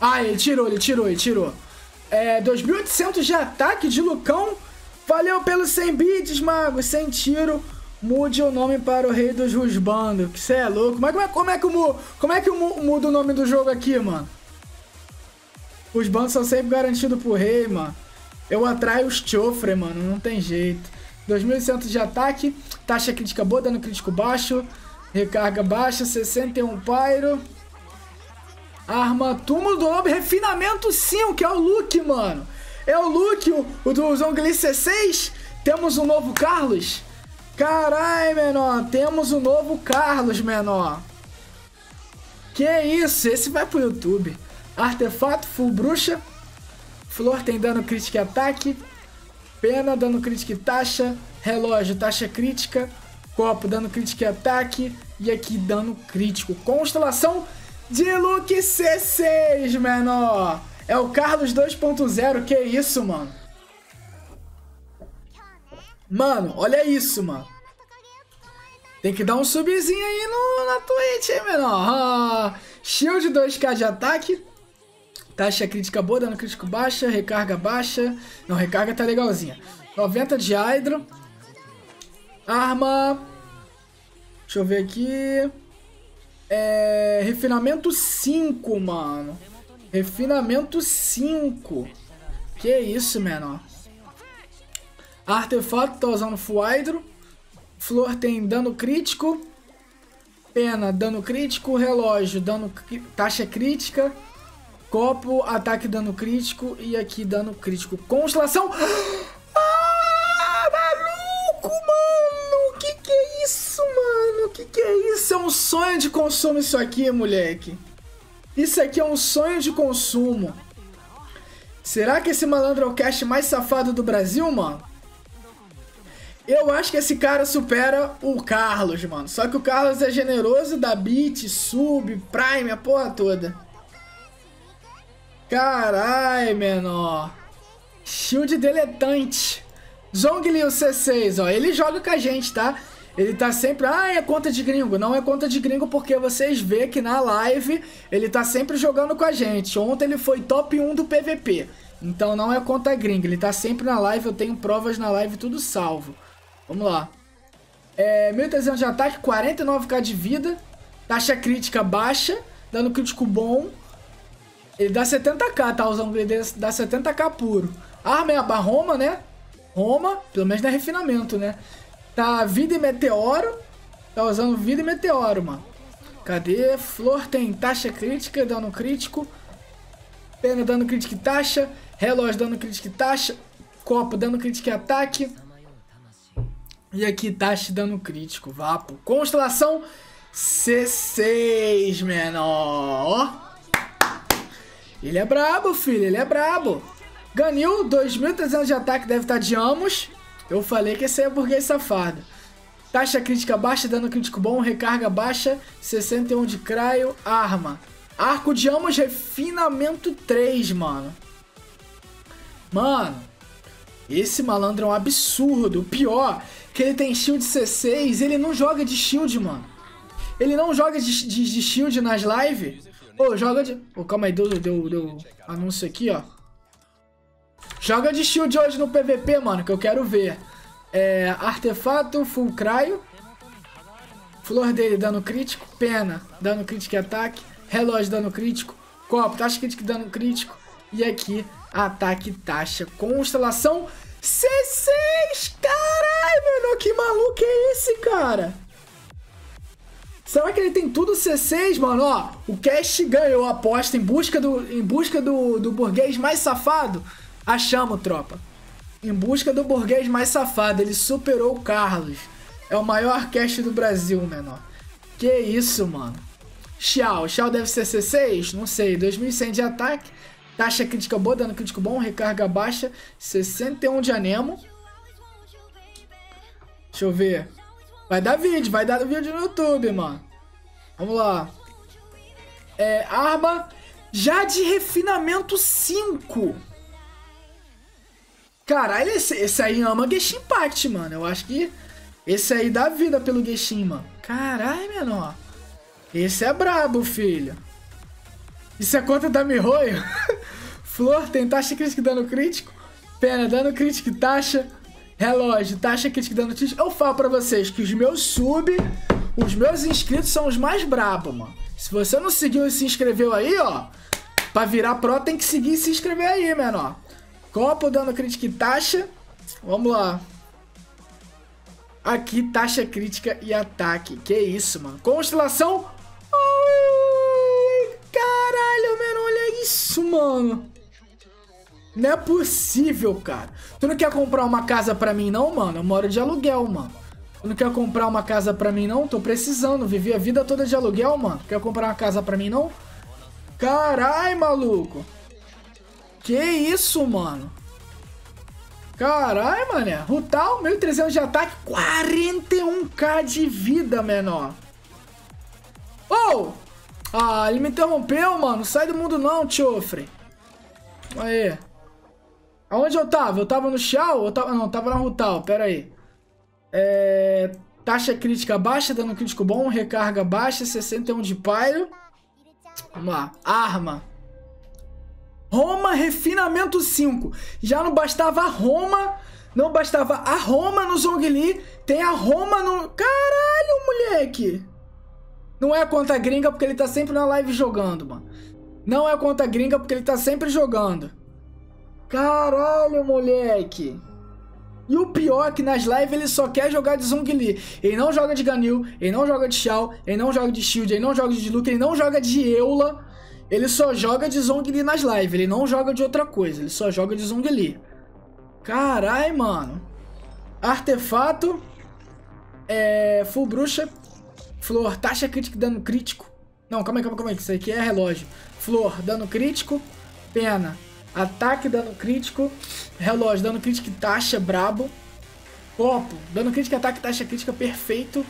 Ah, ele tirou, ele tirou, ele tirou. É, 2.800 de ataque de Lucão. Valeu pelos 100 bits, mago. Sem tiro. Mude o nome para o rei dos rusbandos. Que cê é louco. É, como é, como é que eu, como é que eu mudo o nome do jogo aqui, mano? Os bandos são sempre garantidos pro rei, mano. Eu atraio os chofre, mano. Não tem jeito. 2.100 de ataque. Taxa crítica boa, dano crítico baixo. Recarga baixa, 61 pyro. Arma túmulo do nobre, refinamento 5, que é o look, mano. É o look, o, o do Zongli C6. Temos um novo Carlos. Carai, menor. Temos um novo Carlos, menor. Que isso? Esse vai pro YouTube. Artefato, full bruxa. Flor tem dano crítico e ataque. Pena, dano crítico e taxa. Relógio, taxa crítica. Copo, dano crítico e ataque. E aqui, dano crítico. Constelação de Luke C6, menor. É o Carlos 2.0, que isso, mano? Mano, olha isso, mano. Tem que dar um subzinho aí no, na Twitch, hein, menor? Ah, shield 2k de ataque. Taxa crítica boa, dano crítico baixa, recarga baixa. Não, recarga tá legalzinha. 90 de Hydro. Arma. Deixa eu ver aqui. É, refinamento 5, mano. Refinamento 5. Que isso, menor. Artefato, tá usando Full Hydro. Flor tem dano crítico. Pena, dano crítico. Relógio, dano taxa crítica. Copo, ataque, dano crítico. E aqui, dano crítico. Constelação. que que é isso? É um sonho de consumo isso aqui, moleque. Isso aqui é um sonho de consumo. Será que esse malandro é o cast mais safado do Brasil, mano? Eu acho que esse cara supera o Carlos, mano. Só que o Carlos é generoso, da beat, sub, prime, a porra toda. Carai, menor. Shield deletante. Zhongli o C6, ó. Ele joga com a gente, tá? Ele tá sempre, ah, é conta de gringo. Não é conta de gringo porque vocês vê que na live ele tá sempre jogando com a gente. Ontem ele foi top 1 do PVP. Então não é conta gringo, ele tá sempre na live, eu tenho provas na live, tudo salvo. Vamos lá. É, 1300 de ataque, 49k de vida, taxa crítica baixa, dano crítico bom. Ele dá 70k, tá usando ele dá 70k puro. Arma é a Roma, né? Roma, pelo menos é refinamento, né? Tá vida e meteoro. Tá usando vida e meteoro, mano. Cadê? Flor tem taxa crítica, dano crítico. Pena, dano crítico e taxa. Relógio, dano crítico e taxa. Copo, dano crítico e ataque. E aqui, taxa dano crítico. Vapo. Constelação C6, menor. Ele é brabo, filho. Ele é brabo. Ganil, 2.300 de ataque, deve estar de Amos. Eu falei que esse é burguês safado. Taxa crítica baixa, dano crítico bom, recarga baixa, 61 de craio, arma. Arco de Amos refinamento 3, mano. Mano, esse malandro é um absurdo. O pior, que ele tem shield C6, ele não joga de shield, mano. Ele não joga de, de, de shield nas lives. Ô, oh, joga de... Ô, oh, calma aí, deu, deu, deu anúncio aqui, ó. Joga de shield hoje no PVP, mano, que eu quero ver. É, artefato, full. Flor dele, dano crítico. Pena, dano crítico e ataque. Relógio, dano crítico. Copo, taxa crítica e dano crítico. E aqui, ataque, taxa. Constelação C6! Caralho, mano, que maluco é esse, cara? Será que ele tem tudo C6, mano? Ó, o Cash ganhou a aposta em busca do, em busca do, do burguês mais safado. Achamos, tropa. Em busca do burguês mais safado, ele superou o Carlos. É o maior cast do Brasil, menor. Que isso, mano. Xiao. Xiao deve ser C6? Não sei. 2100 de ataque. Taxa crítica boa, dano crítico bom, recarga baixa. 61 de anemo. Deixa eu ver. Vai dar vídeo, vai dar vídeo no YouTube, mano. Vamos lá. É, arma já de refinamento 5. Caralho, esse, esse aí ama Genshin Impact, mano. Eu acho que esse aí dá vida pelo Genshin, mano. Caralho, menor. Esse é brabo, filho. Isso é conta da Mihoyo? Flor tem taxa crítica dano crítico. Pena, dano crítico e taxa. Relógio, taxa crítica dano crítico. Eu falo pra vocês que os meus sub, os meus inscritos são os mais brabos, mano. Se você não seguiu e se inscreveu aí, ó. Pra virar pro, tem que seguir e se inscrever aí, menor. Copo, dano crítico e taxa. Vamos lá. Aqui, taxa crítica e ataque. Que isso, mano. Constelação. Ai, caralho, mano. Olha isso, mano. Não é possível, cara. Tu não quer comprar uma casa pra mim, não, mano? Eu moro de aluguel, mano. Tu não quer comprar uma casa pra mim, não? Tô precisando. Vivi a vida toda de aluguel, mano. Quer comprar uma casa pra mim, não? Carai, maluco. Que isso, mano? Carai, mané. Rutal, 1300 de ataque, 41k de vida, menor. Oh! Ah, ele me interrompeu, mano. Sai do mundo não, Chofre. Aí. Aonde eu tava? Eu tava no Shao? Eu tava... Não, tava na Rutal, pera aí. É... Taxa crítica baixa, dano crítico bom, recarga baixa, 61 de pyro. Vamos lá. Arma. Roma Refinamento 5. Já não bastava a Roma, não bastava a Roma no Zhongli, tem a Roma no... Caralho, moleque! Não é a conta gringa porque ele tá sempre na live jogando, mano. Não é a conta gringa porque ele tá sempre jogando. Caralho, moleque. E o pior é que nas lives ele só quer jogar de Zhongli. Ele não joga de Ganil, ele não joga de Shao, ele não joga de Shield, ele não joga de Luke, ele não joga de Eula. Ele só joga de Zhongli nas lives, ele não joga de outra coisa, ele só joga de Zhongli. Carai, mano. Artefato. É. Full bruxa. Flor, taxa crítica dano crítico. Não, calma aí, calma aí, calma aí. Isso aqui é relógio. Flor, dano crítico. Pena. Ataque, dano crítico. Relógio, dano crítico e taxa, brabo. Copo, dano crítico, ataque, taxa crítica, perfeito.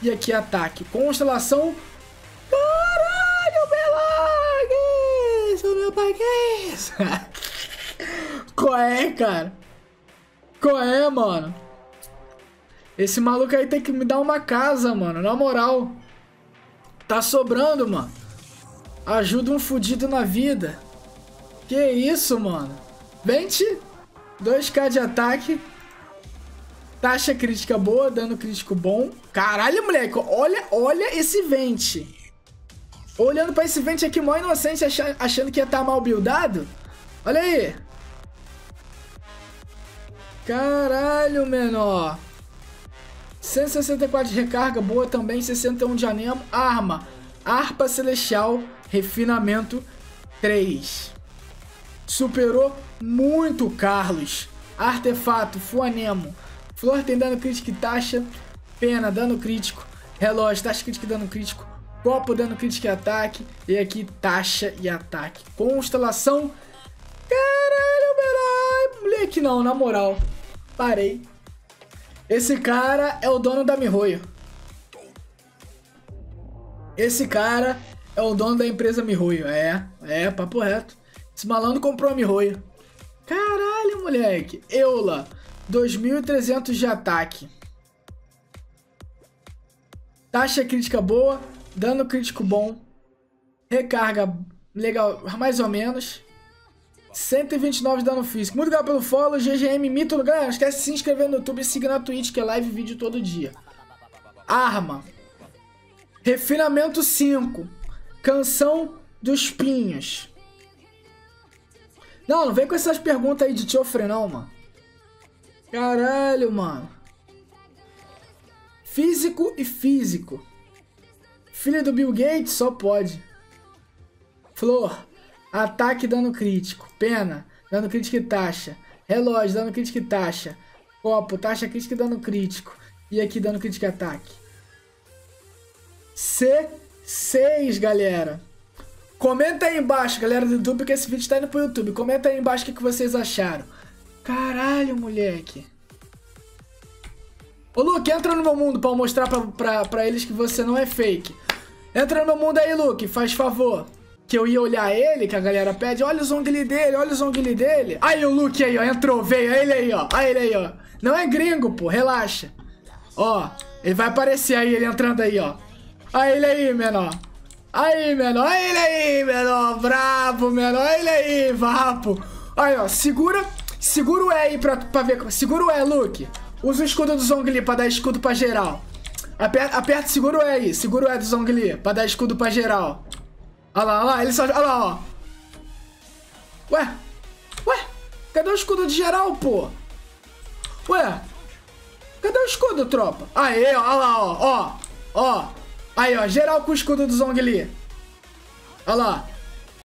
E aqui ataque. Constelação. Qual é, cara? Qual é, mano? Esse maluco aí tem que me dar uma casa, mano. Na moral. Tá sobrando, mano. Ajuda um fudido na vida. Que isso, mano? 20, 2k de ataque. Taxa crítica boa, dano crítico bom. Caralho, moleque, olha, olha esse vente. Olhando pra esse vente aqui, mó inocente, achando que ia estar tá mal buildado. Olha aí. Caralho, menor. 164 de recarga, boa também. 61 de anemo. Arma. Harpa Celestial, refinamento 3. Superou muito Carlos. Artefato, Fuanemo. Flor tem dano crítico e taxa. Pena, dano crítico. Relógio, taxa crítica e dano crítico. Copo, dano crítico e ataque. E aqui, taxa e ataque. Constelação. Caralho, melhor. Moleque, não, na moral. Parei. Esse cara é o dono da Mihoyo. Esse cara é o dono da empresa Mihoyo. É, é, papo reto. Esse malandro comprou a Mihoyo. Caralho, moleque. Eula, 2.300 de ataque. Taxa crítica boa, dano crítico bom, recarga legal, mais ou menos. 129 de dano físico. Muito obrigado pelo follow, GGM Mito. Galera, não esquece de se inscrever no YouTube e seguir na Twitch, que é live vídeo todo dia. Arma. Refinamento 5. Canção dos Pinhos. Não, não vem com essas perguntas aí de Chofre, não, mano. Caralho, mano. Físico e físico. Filho do Bill Gates só pode. Flor. Ataque dano crítico. Pena. Dano crítico e taxa. Relógio, dano crítico e taxa. Copo, taxa crítica e dano crítico. E aqui, dano crítico e ataque. C6, galera. Comenta aí embaixo, galera do YouTube, que esse vídeo tá indo pro YouTube. Comenta aí embaixo o que, vocês acharam. Caralho, moleque. Ô, Luke, entra no meu mundo pra eu mostrar pra, pra, pra eles que você não é fake. Entra no meu mundo aí, Luke, faz favor. Que eu ia olhar ele, que a galera pede. Olha o zongli dele, olha o zongli dele. Aí o Luke aí, ó, entrou, veio. Aí ele aí, ó. Aí ele aí, ó. Não é gringo, pô, relaxa. Ó, ele vai aparecer aí, ele entrando aí, ó. Aí ele aí, menor. Aí, menor. Aí ele aí, menor. brabo, mano. Olha ele aí, vapo. Aí, ó, segura. Segura o E aí pra, pra ver. Segura o E, Luke. Usa o escudo do Zongli pra dar escudo pra geral. Aperta, aperta, segura o E aí. Segura o E do Zongli pra dar escudo pra geral. Olha lá, olha lá. Ele só. Olha lá, ó. Ué? Ué? Cadê o escudo de geral, pô? Ué? Cadê o escudo, tropa? Aí, ó. Olha lá, ó. Ó. Ó. Aí, ó. Geral com o escudo do Zongli. Olha lá.